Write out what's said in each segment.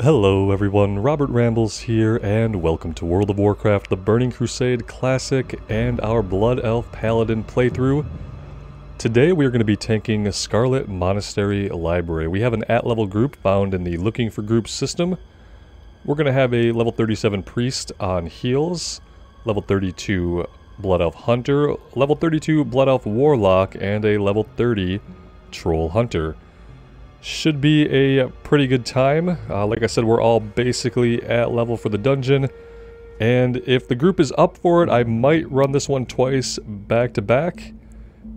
Hello everyone, Robert Rambles here, and welcome to World of Warcraft The Burning Crusade Classic and our Blood Elf Paladin playthrough. Today we are going to be tanking Scarlet Monastery Library. We have an at-level group found in the Looking for Groups system. We're going to have a level 37 Priest on heals, level 32 Blood Elf Hunter, level 32 Blood Elf Warlock, and a level 30 Troll Hunter. Should be a pretty good time. Uh, like I said, we're all basically at level for the dungeon. And if the group is up for it, I might run this one twice back to back.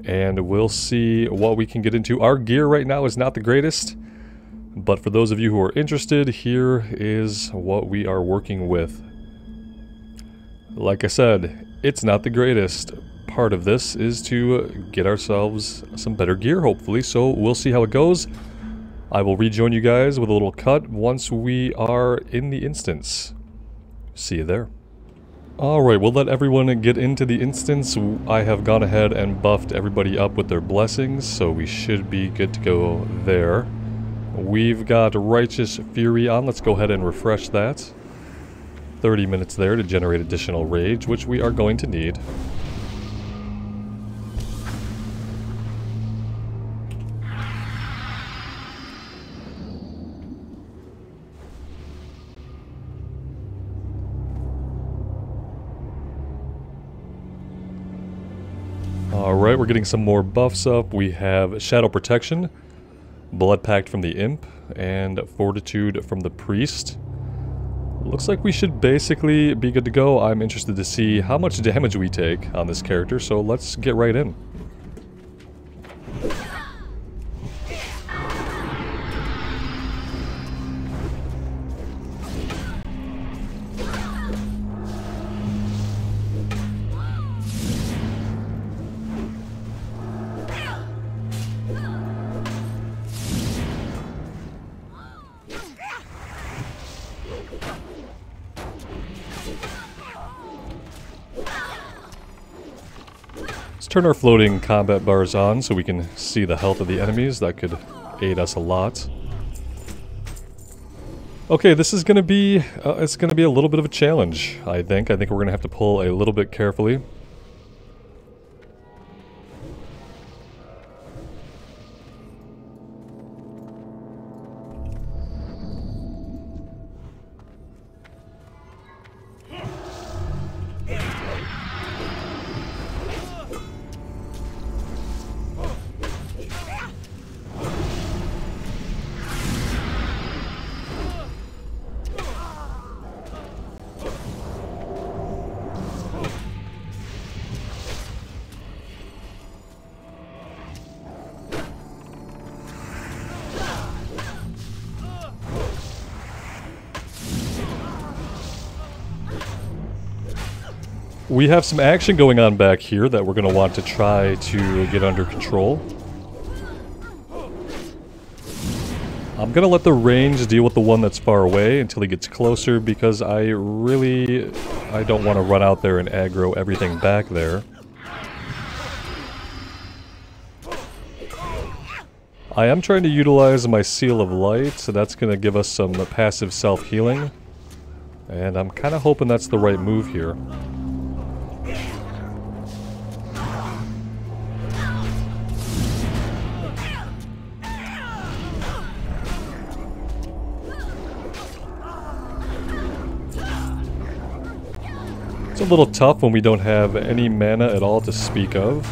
And we'll see what we can get into. Our gear right now is not the greatest. But for those of you who are interested, here is what we are working with. Like I said, it's not the greatest. Part of this is to get ourselves some better gear, hopefully. So we'll see how it goes. I will rejoin you guys with a little cut once we are in the instance. See you there. Alright, we'll let everyone get into the instance. I have gone ahead and buffed everybody up with their blessings, so we should be good to go there. We've got Righteous Fury on. Let's go ahead and refresh that. 30 minutes there to generate additional rage, which we are going to need. Getting some more buffs up. We have Shadow Protection, Blood Pact from the Imp, and Fortitude from the Priest. Looks like we should basically be good to go. I'm interested to see how much damage we take on this character, so let's get right in. Let's turn our floating combat bars on so we can see the health of the enemies. That could aid us a lot. Okay, this is going to be, uh, it's going to be a little bit of a challenge, I think. I think we're going to have to pull a little bit carefully. We have some action going on back here that we're going to want to try to get under control. I'm going to let the range deal with the one that's far away until he gets closer because I really... I don't want to run out there and aggro everything back there. I am trying to utilize my Seal of Light, so that's going to give us some passive self-healing. And I'm kind of hoping that's the right move here. It's a little tough when we don't have any mana at all to speak of.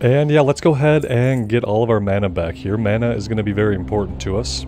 And yeah, let's go ahead and get all of our mana back here. Mana is going to be very important to us.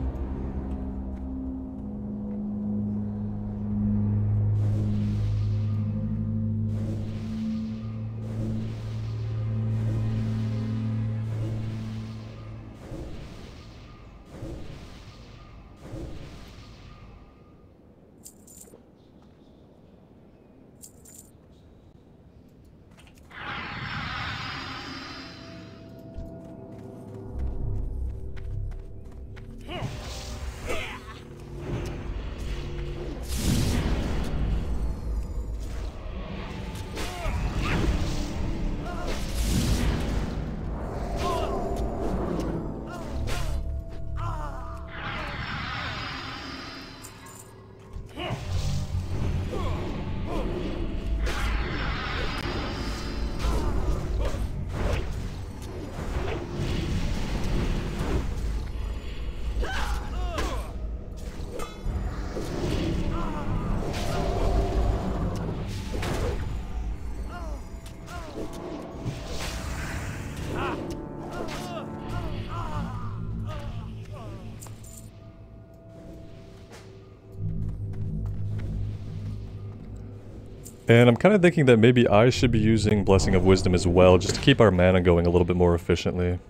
And I'm kind of thinking that maybe I should be using Blessing of Wisdom as well, just to keep our mana going a little bit more efficiently.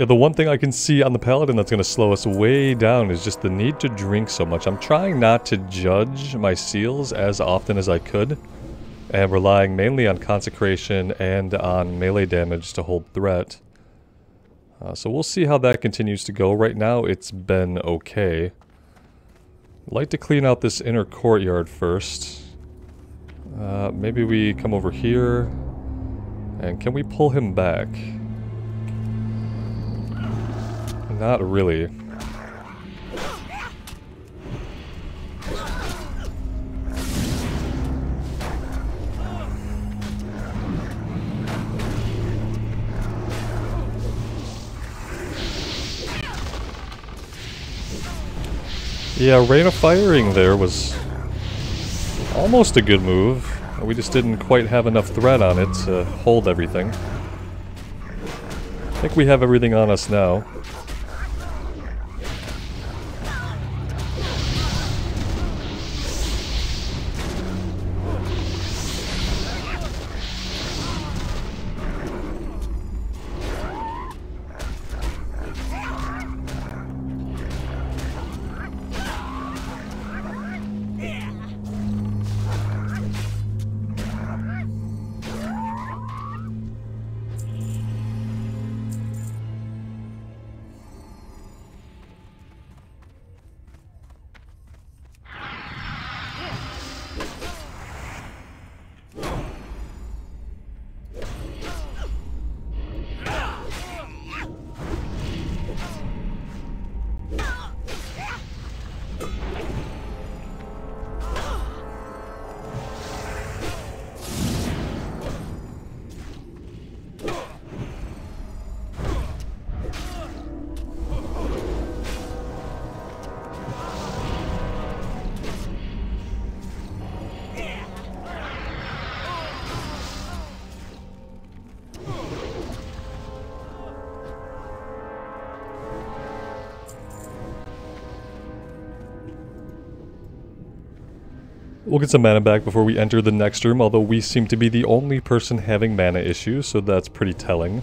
Yeah, the one thing I can see on the Paladin that's going to slow us way down is just the need to drink so much. I'm trying not to judge my seals as often as I could, and relying mainly on Consecration and on melee damage to hold threat. Uh, so we'll see how that continues to go. Right now, it's been okay. Like to clean out this inner courtyard first. Uh, maybe we come over here. And can we pull him back? Not really. Yeah, Rain of Firing there was almost a good move. We just didn't quite have enough threat on it to hold everything. I think we have everything on us now. We'll get some mana back before we enter the next room, although we seem to be the only person having mana issues, so that's pretty telling.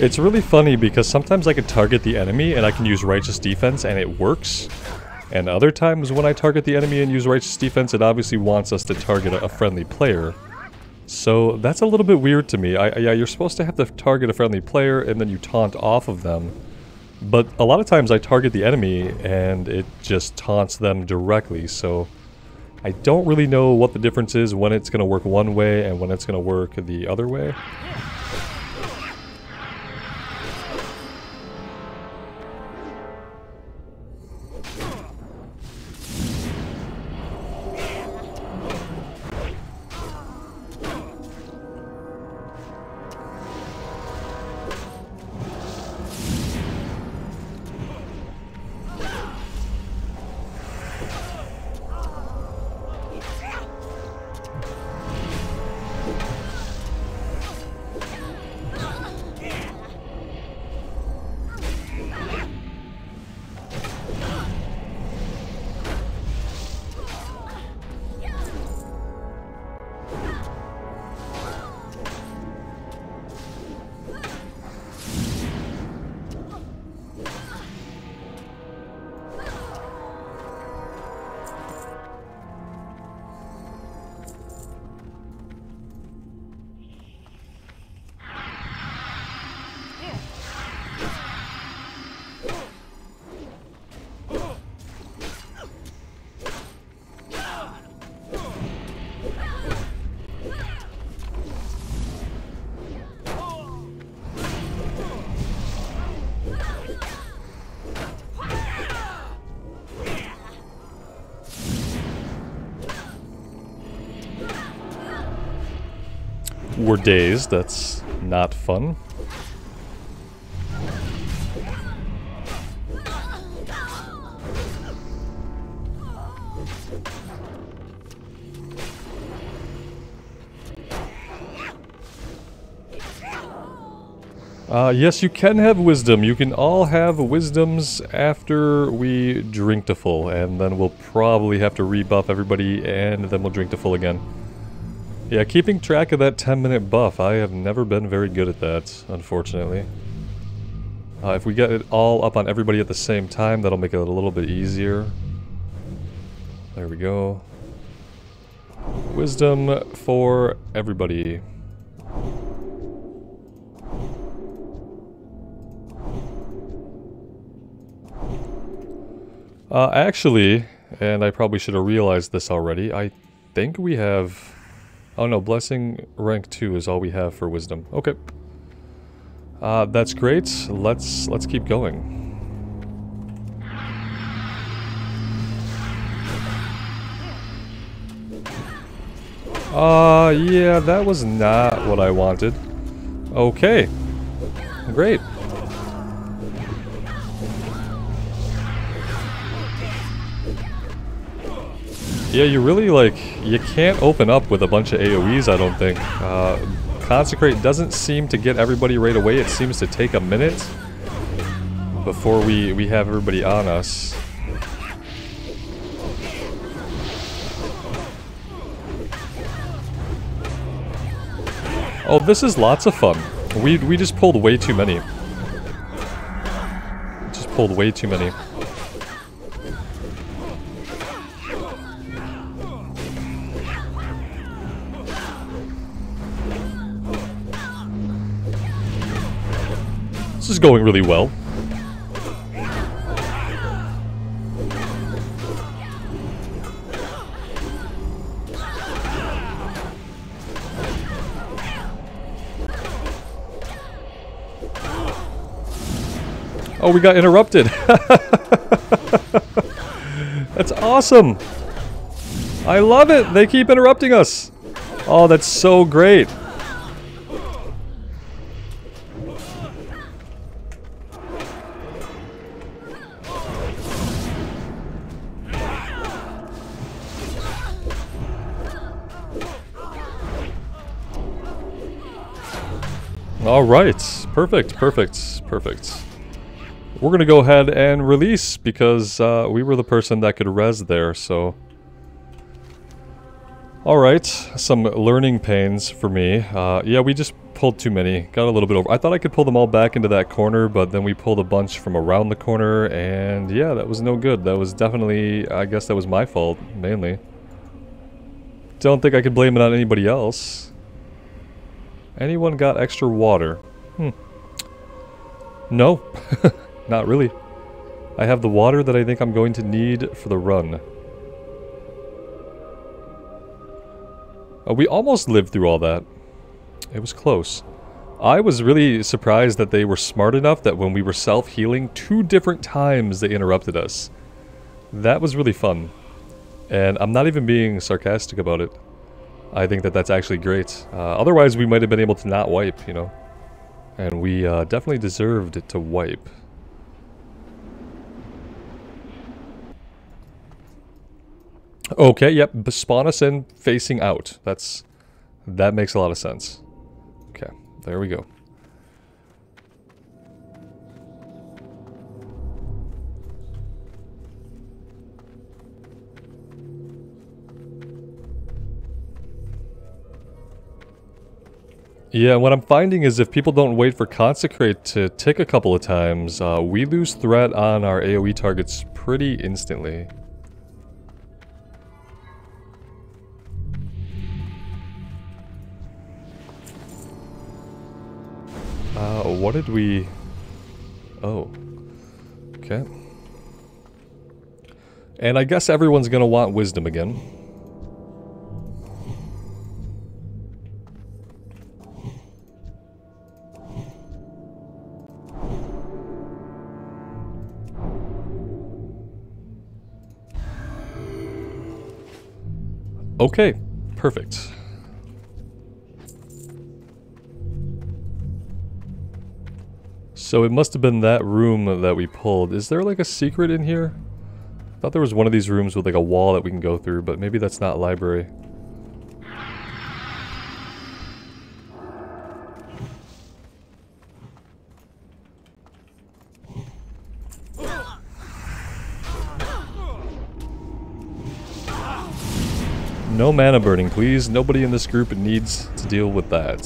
It's really funny because sometimes I can target the enemy and I can use Righteous Defense and it works. And other times when I target the enemy and use Righteous Defense, it obviously wants us to target a, friendly player. So that's a little bit weird to me. I, yeah, you're supposed to have to target a friendly player and then you taunt off of them. But a lot of times I target the enemy and it just taunts them directly, so... I don't really know what the difference is when it's going to work one way and when it's going to work the other way. We're dazed, that's not fun. Uh, yes, you can have wisdom. You can all have wisdoms after we drink to full, and then we'll probably have to rebuff everybody, and then we'll drink to full again. Yeah, keeping track of that 10 minute buff, I have never been very good at that, unfortunately. Uh, if we get it all up on everybody at the same time, that'll make it a little bit easier. There we go. Wisdom for everybody. Uh, actually, and I probably should have realized this already, I think we have Oh no, Blessing rank 2 is all we have for Wisdom. Okay. Uh, that's great. Let's let's keep going. Uh, yeah, that was not what I wanted. Okay. Great. Yeah, you really, like, you can't open up with a bunch of AoEs, I don't think. Uh, Consecrate doesn't seem to get everybody right away. It seems to take a minute before we, we have everybody on us. Oh, this is lots of fun. We, we just pulled way too many. Just pulled way too many. Going really well. Oh, we got interrupted. that's awesome. I love it. They keep interrupting us. Oh, that's so great. Alright, perfect, perfect, perfect. We're gonna go ahead and release because uh, we were the person that could res there, so... Alright, some learning pains for me. Uh, yeah, we just pulled too many. Got a little bit over. I thought I could pull them all back into that corner, but then we pulled a bunch from around the corner, and yeah, that was no good. That was definitely, I guess that was my fault, mainly. Don't think I could blame it on anybody else. Anyone got extra water? Hmm. No, not really. I have the water that I think I'm going to need for the run. Uh, we almost lived through all that. It was close. I was really surprised that they were smart enough that when we were self-healing, two different times they interrupted us. That was really fun. And I'm not even being sarcastic about it. I think that that's actually great. Uh, otherwise, we might have been able to not wipe, you know. And we uh, definitely deserved to wipe. Okay, yep, spawn us in facing out. That's That makes a lot of sense. Okay, there we go. Yeah, what I'm finding is if people don't wait for Consecrate to tick a couple of times, uh, we lose threat on our AoE targets pretty instantly. Uh, what did we... Oh. Okay. And I guess everyone's gonna want wisdom again. Okay, perfect. So it must have been that room that we pulled. Is there like a secret in here? I thought there was one of these rooms with like a wall that we can go through, but maybe that's not library. No mana burning, please. Nobody in this group needs to deal with that.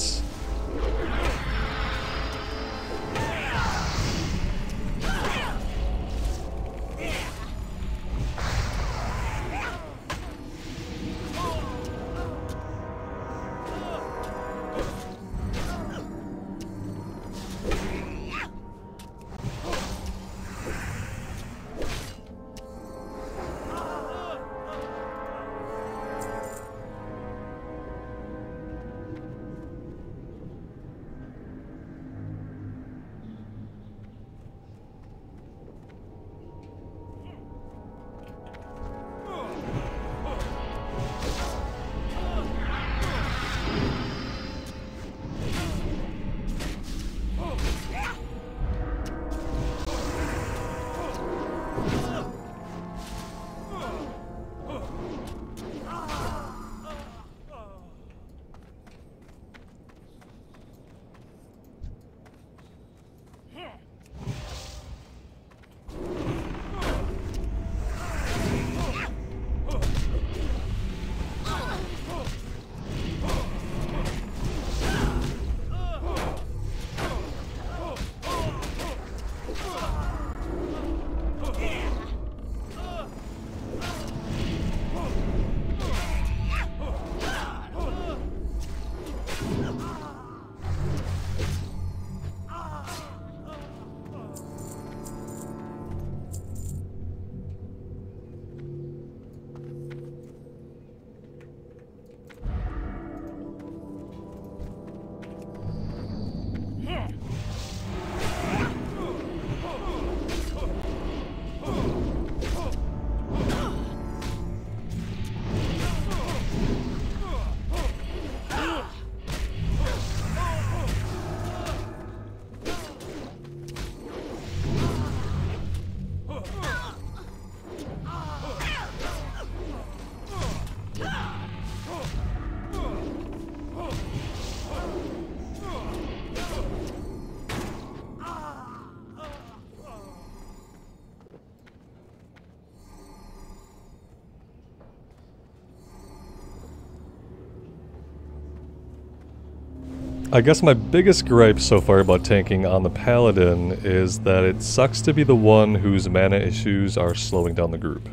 I guess my biggest gripe so far about tanking on the Paladin is that it sucks to be the one whose mana issues are slowing down the group.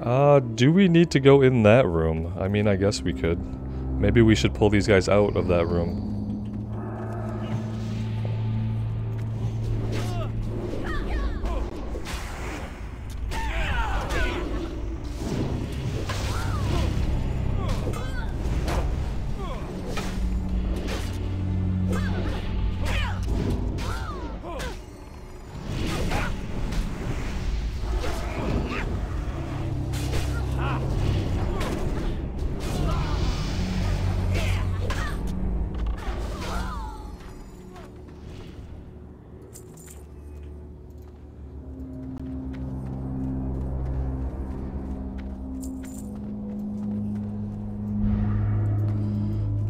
Uh, do we need to go in that room? I mean, I guess we could. Maybe we should pull these guys out of that room.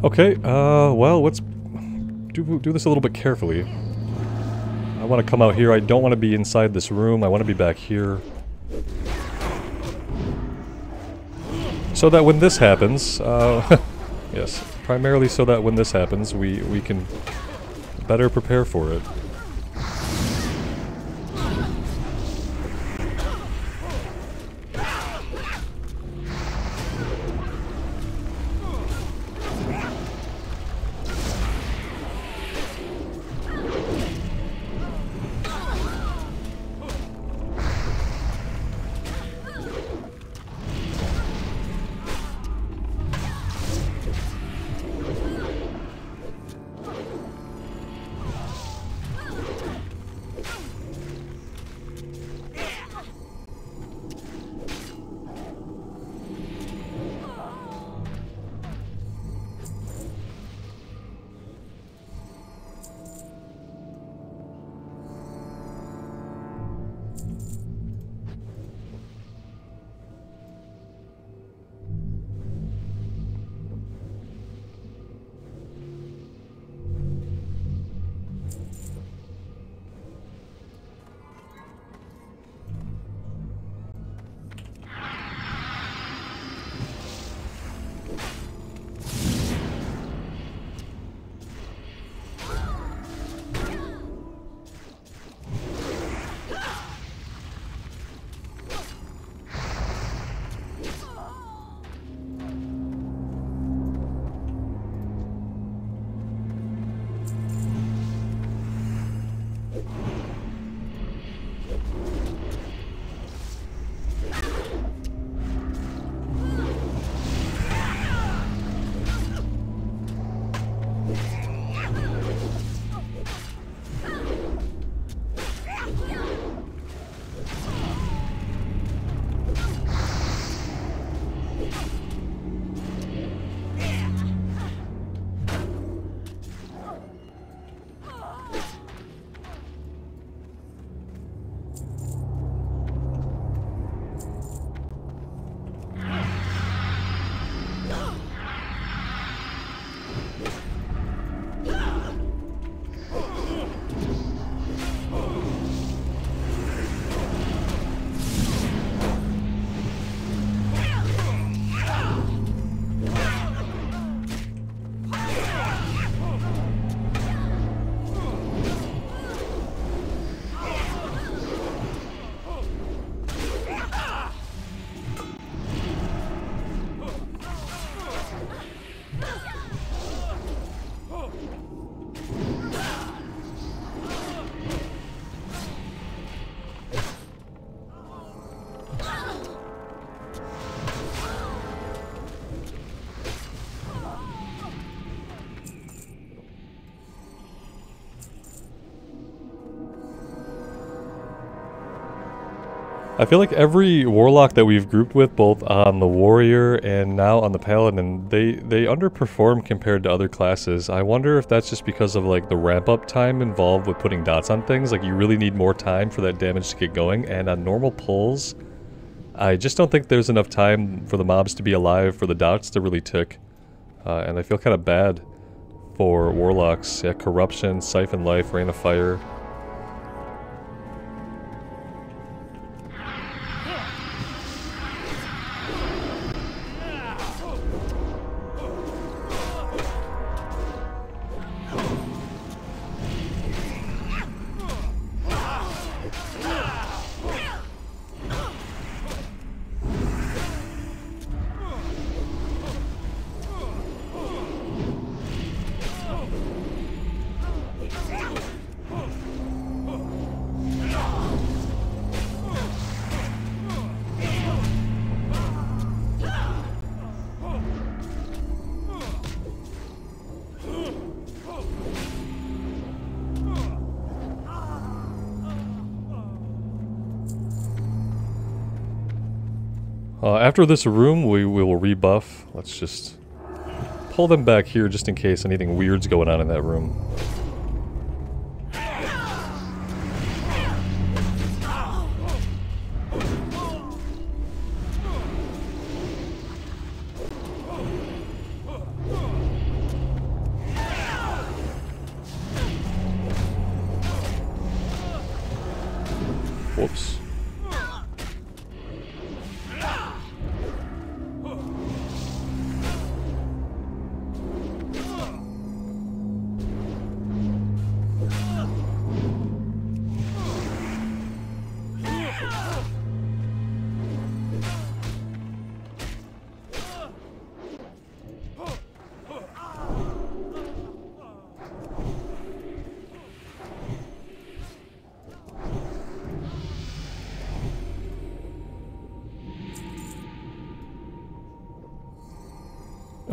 Okay, uh, well, let's do, do this a little bit carefully. I want to come out here. I don't want to be inside this room. I want to be back here. So that when this happens, uh, yes, primarily so that when this happens, we, we can better prepare for it. Yeah. I feel like every warlock that we've grouped with, both on the warrior and now on the paladin, they they underperform compared to other classes. I wonder if that's just because of like the ramp up time involved with putting dots on things. Like you really need more time for that damage to get going. And on normal pulls, I just don't think there's enough time for the mobs to be alive for the dots to really tick. Uh, and I feel kind of bad for warlocks. Yeah, corruption, siphon life, rain of fire. Uh, after this room, we, we will rebuff. Let's just pull them back here just in case anything weird's going on in that room.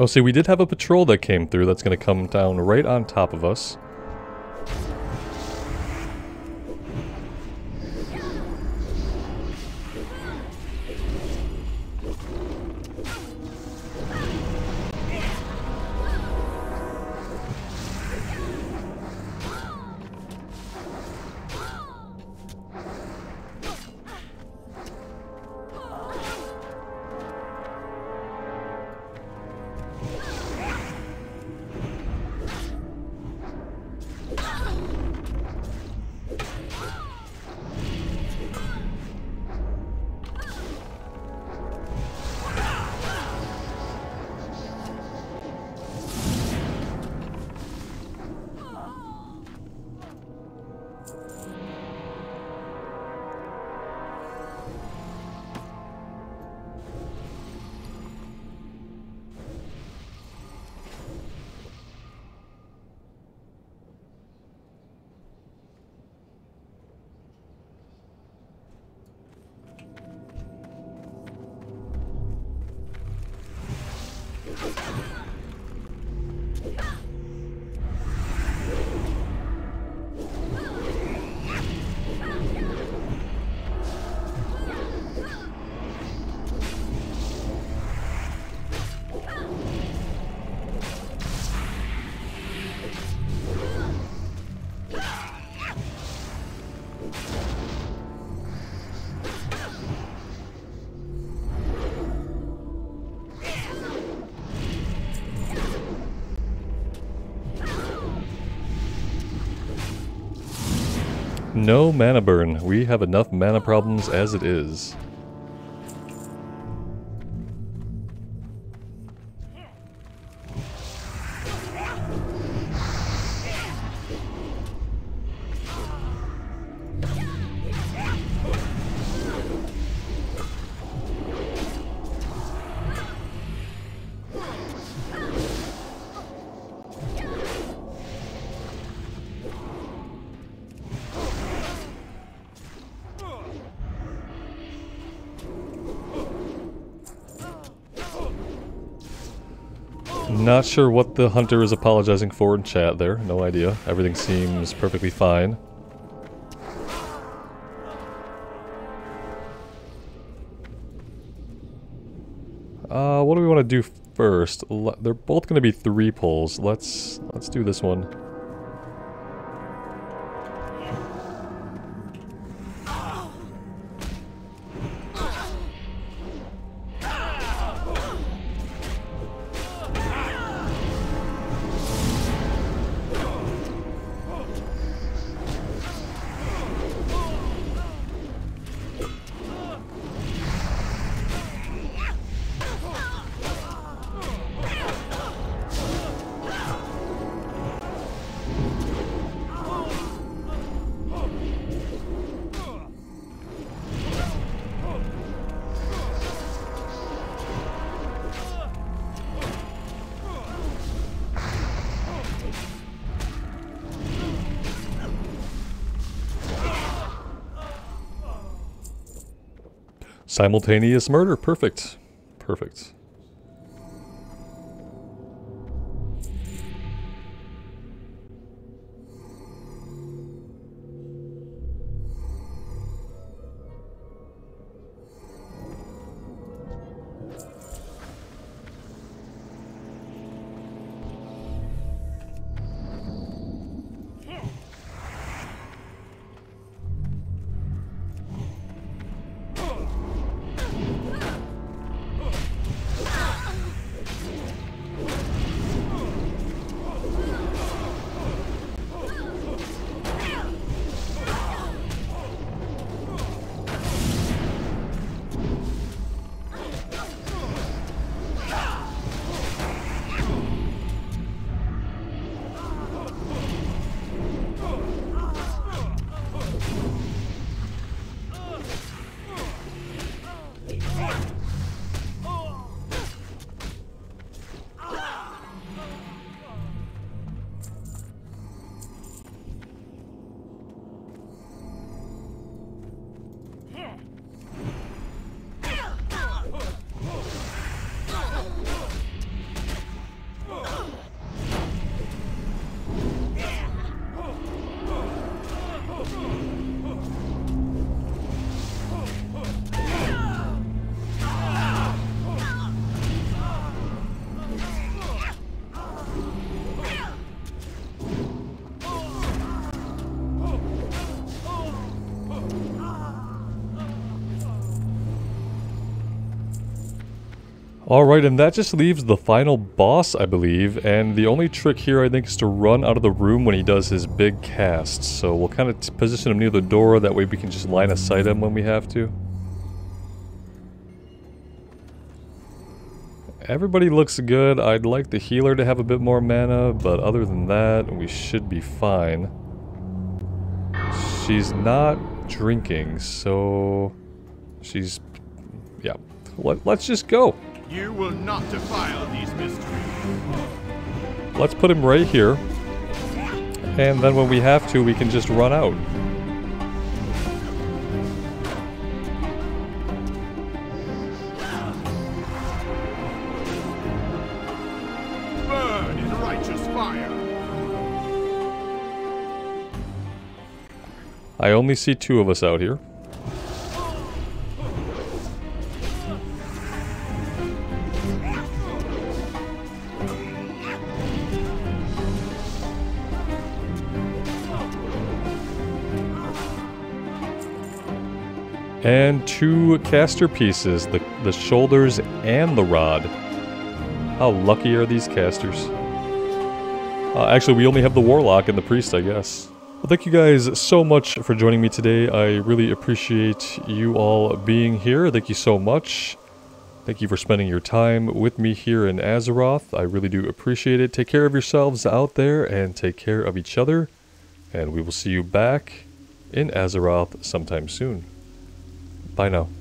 Oh, see, we did have a patrol that came through that's going to come down right on top of us. No mana burn. We have enough mana problems as it is. Sure what the hunter is apologizing for in chat there. No idea. Everything seems perfectly fine. Uh, what do we want to do first? they're both going to be three pulls. Let's let's do this one. Simultaneous murder. Perfect. Perfect. Alright, and that just leaves the final boss, I believe, and the only trick here, I think, is to run out of the room when he does his big cast. So we'll kind of position him near the door, that way we can just line of sight him when we have to. Everybody looks good. I'd like the healer to have a bit more mana, but other than that, we should be fine. She's not drinking, so... She's... Yeah. Let, let's just go. You will not defile these mysteries. Let's put him right here. And then when we have to, we can just run out. Burn in righteous fire. I only see two of us out here. And two caster pieces, the, the shoulders and the rod. How lucky are these casters? Uh, actually, we only have the warlock and the priest, I guess. Well, thank you guys so much for joining me today. I really appreciate you all being here. Thank you so much. Thank you for spending your time with me here in Azeroth. I really do appreciate it. Take care of yourselves out there and take care of each other. And we will see you back in Azeroth sometime soon. Bye now.